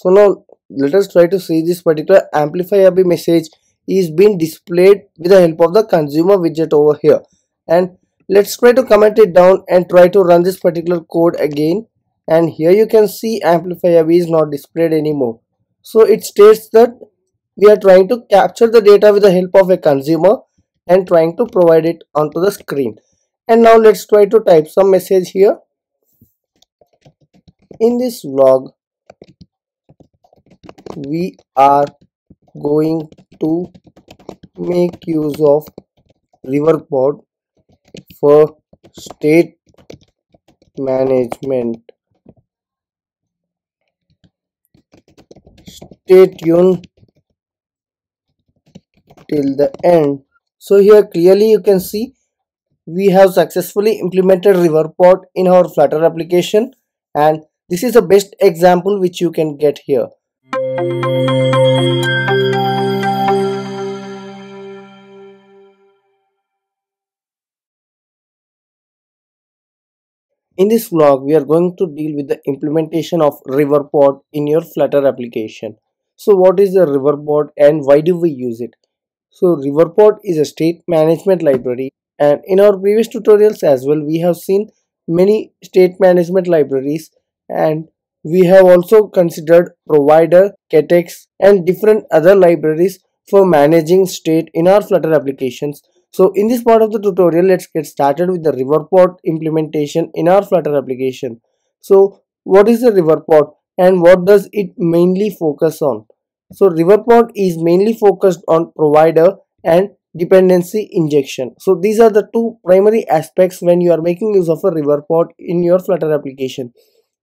so now let us try to see this particular amplify abhi message is being displayed with the help of the consumer widget over here. And let's try to comment it down and try to run this particular code again. And here you can see amplify abhi is not displayed anymore. So it states that we are trying to capture the data with the help of a consumer and trying to provide it onto the screen. And now let's try to type some message here. In this vlog we are going to make use of riverpod for state management. Stay tuned till the end. So here clearly you can see we have successfully implemented riverpod in our flutter application and this is the best example which you can get here In this vlog, we are going to deal with the implementation of Riverpod in your Flutter application. So what is the Riverpod and why do we use it? So Riverpod is a state management library and in our previous tutorials as well we have seen many state management libraries and we have also considered provider, GetX and different other libraries for managing state in our Flutter applications. So in this part of the tutorial, let's get started with the Riverpod implementation in our Flutter application. So what is the Riverpod and what does it mainly focus on? So Riverpod is mainly focused on provider and dependency injection. So these are the two primary aspects when you are making use of a Riverpod in your Flutter application.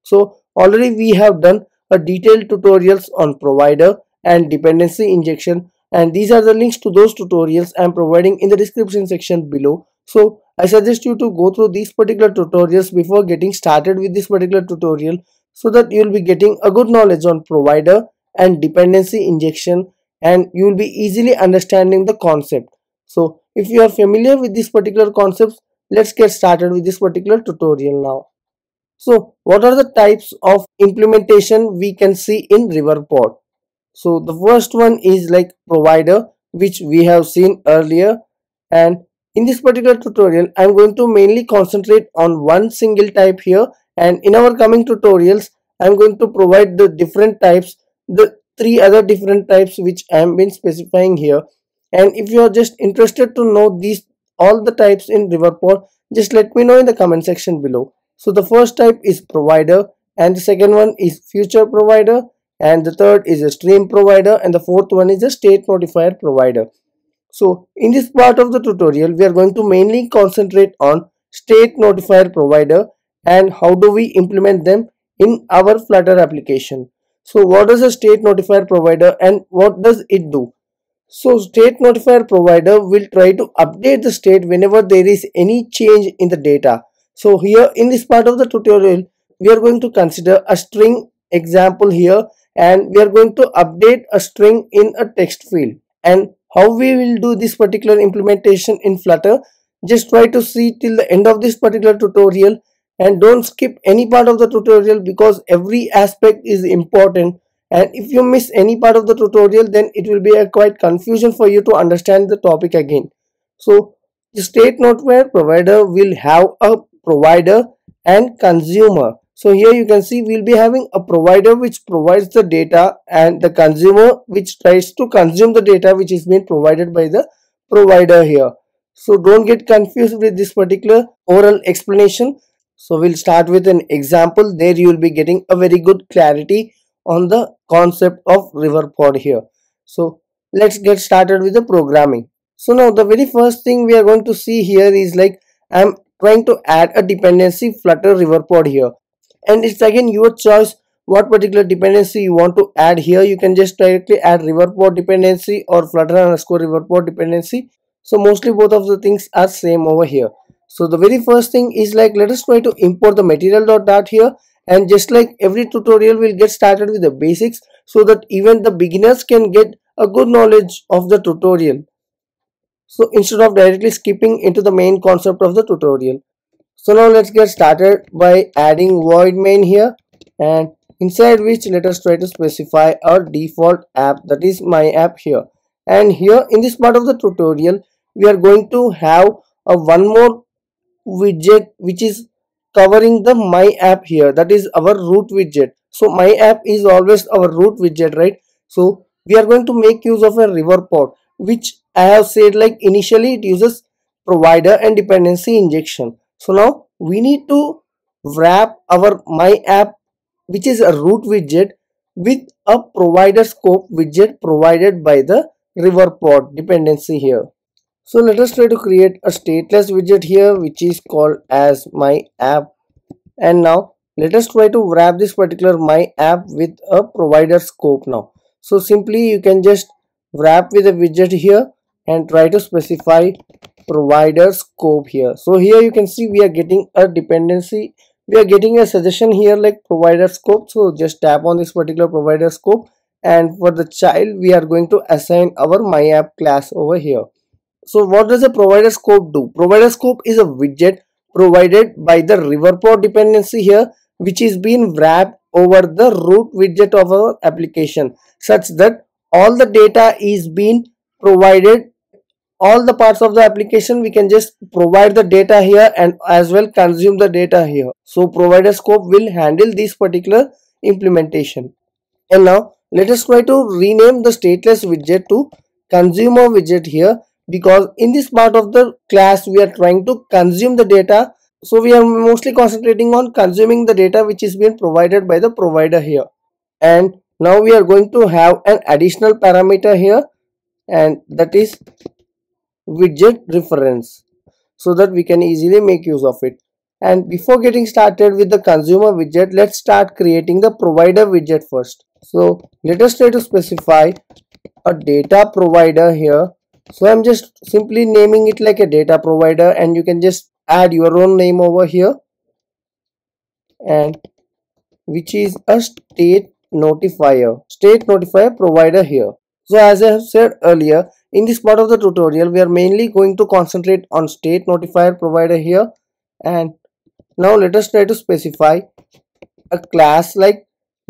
So already we have done a detailed tutorials on provider and dependency injection and these are the links to those tutorials I am providing in the description section below. So I suggest you to go through these particular tutorials before getting started with this particular tutorial so that you will be getting a good knowledge on provider and dependency injection and you will be easily understanding the concept. So if you are familiar with this particular concepts, let's get started with this particular tutorial now. So what are the types of implementation we can see in Riverpod? So the first one is like provider which we have seen earlier and in this particular tutorial I'm going to mainly concentrate on one single type here and in our coming tutorials I'm going to provide the different types the three other different types which I am been specifying here and if you are just interested to know these all the types in Riverpod just let me know in the comment section below. So the first type is provider and the second one is future provider and the third is a stream provider and the fourth one is a state notifier provider. So in this part of the tutorial we are going to mainly concentrate on state notifier provider and how do we implement them in our Flutter application. So what is a state notifier provider and what does it do? So state notifier provider will try to update the state whenever there is any change in the data. So here in this part of the tutorial we are going to consider a string example here and we are going to update a string in a text field. And how we will do this particular implementation in flutter? Just try to see till the end of this particular tutorial and don't skip any part of the tutorial because every aspect is important. And if you miss any part of the tutorial then it will be a quite confusion for you to understand the topic again. So the state notifier provider will have a provider and consumer so here you can see we'll be having a provider which provides the data and the consumer which tries to consume the data which is being provided by the provider here. So don't get confused with this particular oral explanation. So we'll start with an example. There you will be getting a very good clarity on the concept of Riverpod here. So let's get started with the programming. So now the very first thing we are going to see here is like I'm trying to add a dependency flutter Riverpod here. And it's again your choice what particular dependency you want to add here. You can just directly add riverpod dependency or flutter underscore riverpod dependency. So mostly both of the things are same over here. So the very first thing is like let us try to import the material.dart here. And just like every tutorial we'll get started with the basics so that even the beginners can get a good knowledge of the tutorial so instead of directly skipping into the main concept of the tutorial. So now let's get started by adding void main here. And inside which let us try to specify our default app that is my app here. And here in this part of the tutorial we are going to have a one more widget which is covering the my app here that is our root widget. So my app is always our root widget right? So we are going to make use of a riverpod which i have said like initially it uses provider and dependency injection. So now we need to wrap our my app which is a root widget with a provider scope widget provided by the riverpod dependency here. So let us try to create a stateless widget here which is called as my app. And now let us try to wrap this particular my app with a provider scope now. So simply you can just wrap with a widget here and try to specify provider scope here. So here you can see we are getting a dependency. We are getting a suggestion here like provider scope. So just tap on this particular provider scope and for the child we are going to assign our my app class over here. So what does a provider scope do? Provider scope is a widget provided by the riverpod dependency here which is being wrapped over the root widget of our application such that all the data is being provided. All the parts of the application we can just provide the data here and as well consume the data here. So provider scope will handle this particular implementation. And now let us try to rename the stateless widget to consumer widget here because in this part of the class we are trying to consume the data. So we are mostly concentrating on consuming the data which is being provided by the provider here. And now we are going to have an additional parameter here and that is widget reference so that we can easily make use of it. And before getting started with the consumer widget let's start creating the provider widget first. So let us try to specify a data provider here. So i'm just simply naming it like a data provider and you can just add your own name over here and which is a state notifier state notifier provider here. So as i have said earlier in this part of the tutorial we are mainly going to concentrate on state notifier provider here. And now let us try to specify a class like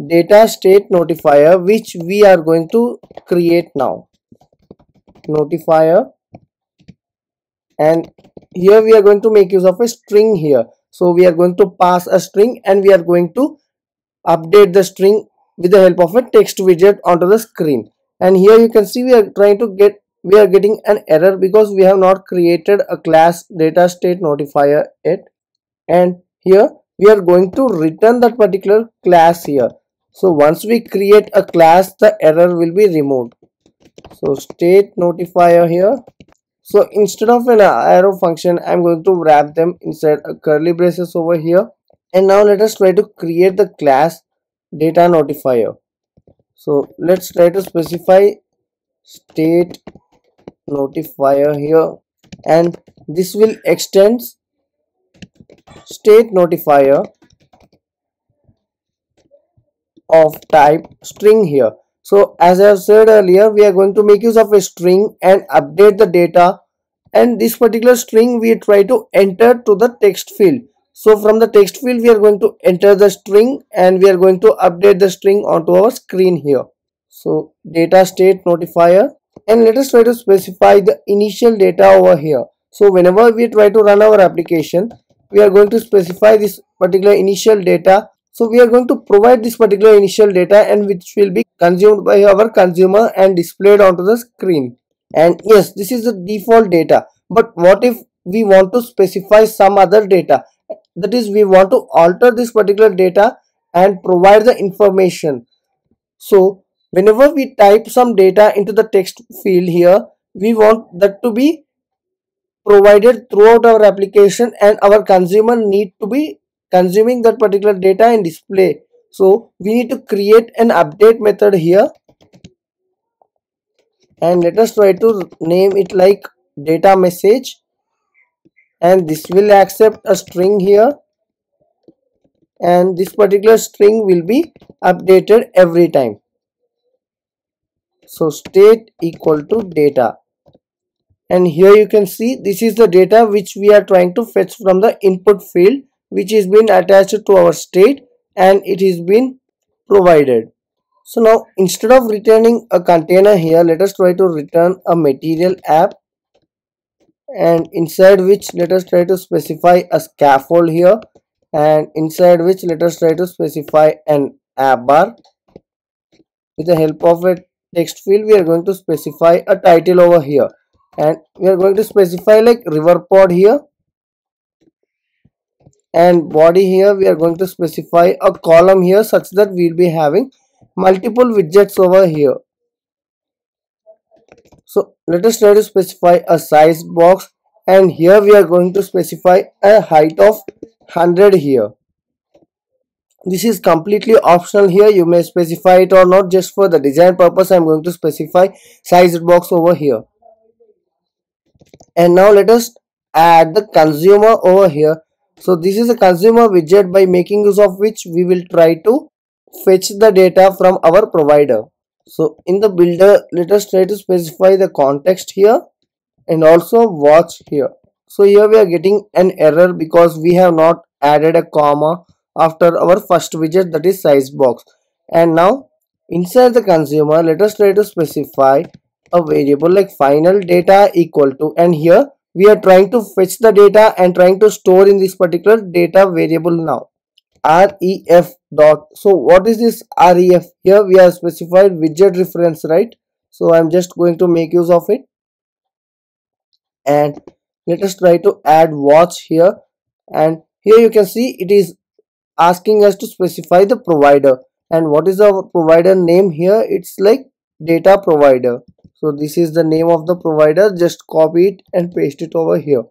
data state notifier which we are going to create now. Notifier. And here we are going to make use of a string here. So we are going to pass a string and we are going to update the string with the help of a text widget onto the screen. And here you can see we are trying to get we are getting an error because we have not created a class data state notifier yet. And here we are going to return that particular class here. So once we create a class the error will be removed. So state notifier here. So instead of an arrow function i'm going to wrap them inside a curly braces over here. And now let us try to create the class data notifier. So let's try to specify state notifier here. And this will extend state notifier of type string here. So as i have said earlier we are going to make use of a string and update the data. And this particular string we try to enter to the text field so from the text field we are going to enter the string and we are going to update the string onto our screen here. So data state notifier. And let us try to specify the initial data over here. So whenever we try to run our application we are going to specify this particular initial data. So we are going to provide this particular initial data and which will be consumed by our consumer and displayed onto the screen. And yes this is the default data. But what if we want to specify some other data that is we want to alter this particular data and provide the information. So whenever we type some data into the text field here we want that to be provided throughout our application and our consumer need to be consuming that particular data and display. So we need to create an update method here. And let us try to name it like data message and this will accept a string here. And this particular string will be updated every time. So state equal to data. And here you can see this is the data which we are trying to fetch from the input field which is been attached to our state and it is been provided. So now instead of returning a container here, let us try to return a material app and inside which let us try to specify a scaffold here. And inside which let us try to specify an app bar. With the help of a text field we are going to specify a title over here. And we are going to specify like riverpod here. And body here we are going to specify a column here such that we'll be having multiple widgets over here so let us try to specify a size box. And here we are going to specify a height of 100 here. This is completely optional here. You may specify it or not. Just for the design purpose i'm going to specify size box over here. And now let us add the consumer over here. So this is a consumer widget by making use of which we will try to fetch the data from our provider so in the builder let us try to specify the context here and also watch here. So here we are getting an error because we have not added a comma after our first widget that is size box. And now inside the consumer let us try to specify a variable like final data equal to and here we are trying to fetch the data and trying to store in this particular data variable now ref dot. So what is this ref here we have specified widget reference right? So i'm just going to make use of it. And let us try to add watch here. And here you can see it is asking us to specify the provider. And what is our provider name here? It's like data provider. So this is the name of the provider. Just copy it and paste it over here.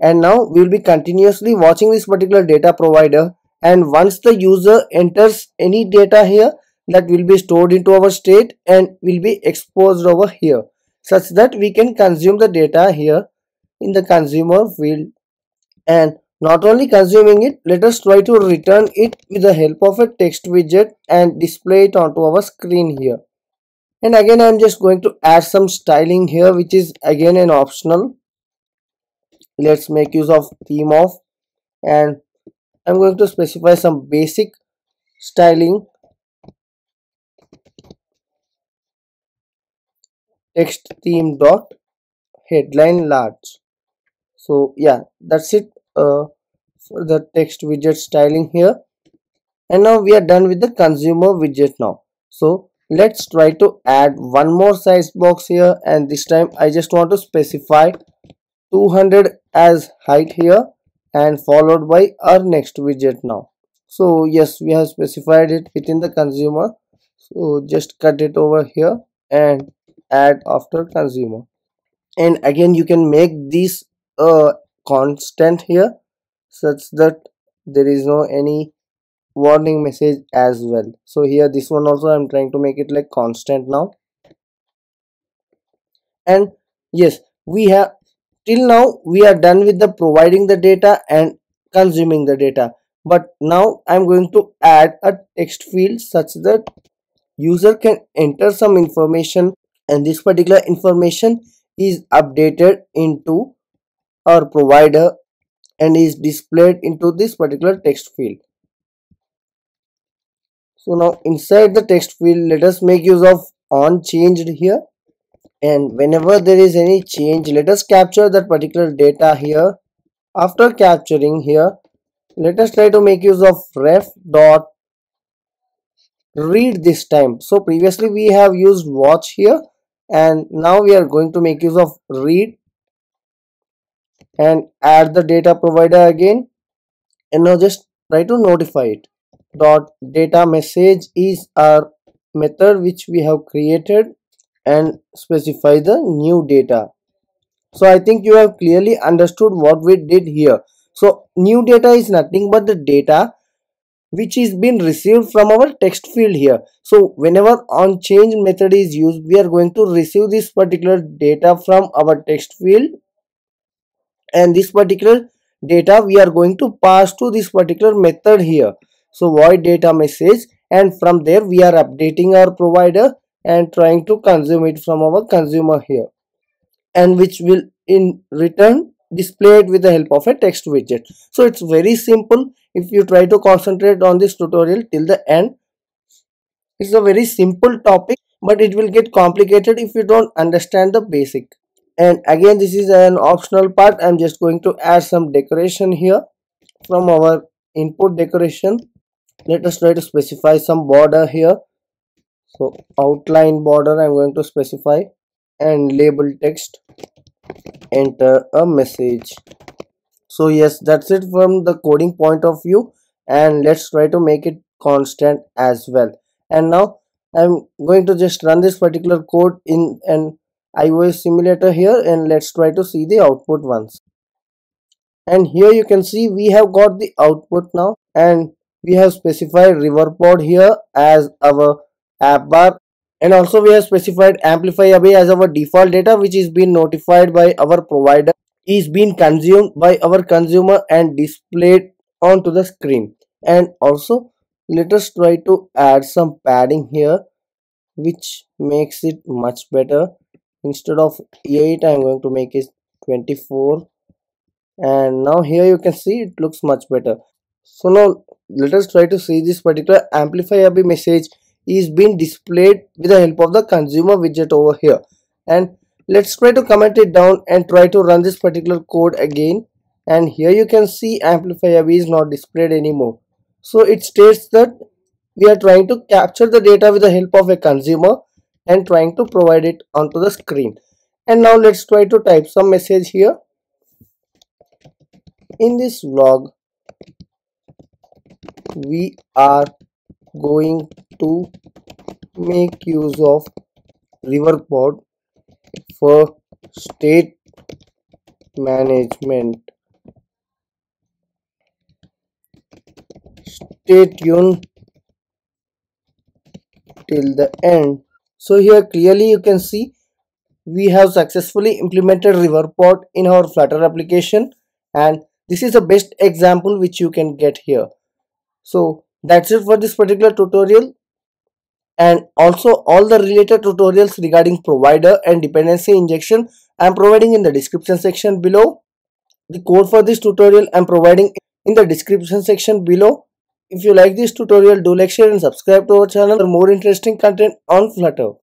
And now we will be continuously watching this particular data provider and once the user enters any data here that will be stored into our state and will be exposed over here such that we can consume the data here in the consumer field. And not only consuming it let us try to return it with the help of a text widget and display it onto our screen here. And again i'm just going to add some styling here which is again an optional. Let's make use of theme of and i'm going to specify some basic styling text theme dot headline large. So yeah that's it uh, for the text widget styling here. And now we are done with the consumer widget now. So let's try to add one more size box here. And this time I just want to specify 200 as height here and followed by our next widget now. So yes we have specified it within the consumer. So just cut it over here and add after consumer. And again you can make this uh, constant here such that there is no any warning message as well. So here this one also i'm trying to make it like constant now. And yes we have till now we are done with the providing the data and consuming the data. But now i'm going to add a text field such that user can enter some information and this particular information is updated into our provider and is displayed into this particular text field. So now inside the text field let us make use of on changed here and whenever there is any change let us capture that particular data here. After capturing here let us try to make use of ref dot read this time. So previously we have used watch here and now we are going to make use of read and add the data provider again. And now just try to notify it. Dot data message is our method which we have created and specify the new data. So i think you have clearly understood what we did here. So new data is nothing but the data which is been received from our text field here. So whenever on change method is used we are going to receive this particular data from our text field. And this particular data we are going to pass to this particular method here. So void data message and from there we are updating our provider and trying to consume it from our consumer here and which will in return display it with the help of a text widget. So it's very simple. If you try to concentrate on this tutorial till the end it's a very simple topic but it will get complicated if you don't understand the basic. And again this is an optional part. I'm just going to add some decoration here from our input decoration. Let us try to specify some border here so outline border i'm going to specify and label text. Enter a message. So yes that's it from the coding point of view and let's try to make it constant as well. And now i'm going to just run this particular code in an ios simulator here and let's try to see the output once. And here you can see we have got the output now and we have specified riverpod here as our app bar. And also we have specified amplify abhi as our default data which is being notified by our provider is being consumed by our consumer and displayed onto the screen. And also let us try to add some padding here which makes it much better. Instead of 8 i'm going to make it 24 and now here you can see it looks much better. So now let us try to see this particular amplify message is being displayed with the help of the consumer widget over here. And let's try to comment it down and try to run this particular code again. And here you can see amplifier abhi is not displayed anymore. So it states that we are trying to capture the data with the help of a consumer and trying to provide it onto the screen. And now let's try to type some message here. In this vlog we are going to make use of riverpod for state management. Stay tuned till the end. So here clearly you can see we have successfully implemented riverpod in our flutter application and this is the best example which you can get here. So that's it for this particular tutorial and also all the related tutorials regarding provider and dependency injection I am providing in the description section below. The code for this tutorial I am providing in the description section below. If you like this tutorial do like share and subscribe to our channel for more interesting content on Flutter.